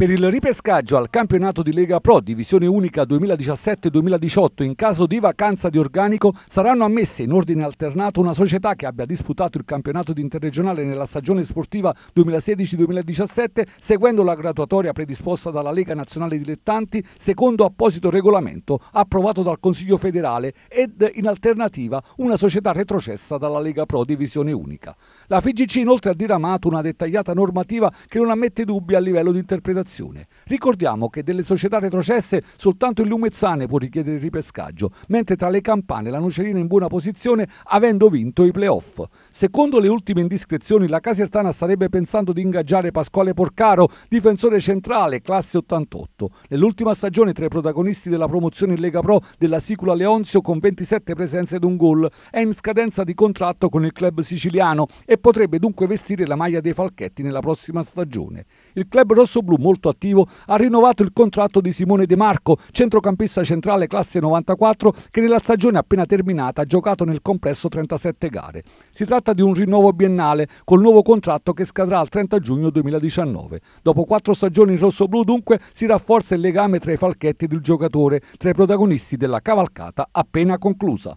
Per il ripescaggio al campionato di Lega Pro Divisione Unica 2017-2018 in caso di vacanza di organico saranno ammesse in ordine alternato una società che abbia disputato il campionato di interregionale nella stagione sportiva 2016-2017 seguendo la graduatoria predisposta dalla Lega Nazionale Dilettanti secondo apposito regolamento approvato dal Consiglio federale ed in alternativa una società retrocessa dalla Lega Pro Divisione Unica. La FIGC inoltre ha diramato una dettagliata normativa che non ammette dubbi a livello di interpretazione situazione. Ricordiamo che delle società retrocesse soltanto il Lumezzane può richiedere il ripescaggio, mentre tra le campane la Nocerina in buona posizione avendo vinto i playoff. Secondo le ultime indiscrezioni la Casertana starebbe pensando di ingaggiare Pasquale Porcaro, difensore centrale, classe 88. Nell'ultima stagione tra i protagonisti della promozione in Lega Pro della Sicula Leonzio con 27 presenze ed un gol è in scadenza di contratto con il club siciliano e potrebbe dunque vestire la maglia dei Falchetti nella prossima stagione. Il club rossoblu molto molto attivo, ha rinnovato il contratto di Simone De Marco, centrocampista centrale classe 94, che nella stagione appena terminata ha giocato nel complesso 37 gare. Si tratta di un rinnovo biennale col nuovo contratto che scadrà il 30 giugno 2019. Dopo quattro stagioni in rosso-blu dunque si rafforza il legame tra i falchetti ed il giocatore, tra i protagonisti della cavalcata appena conclusa.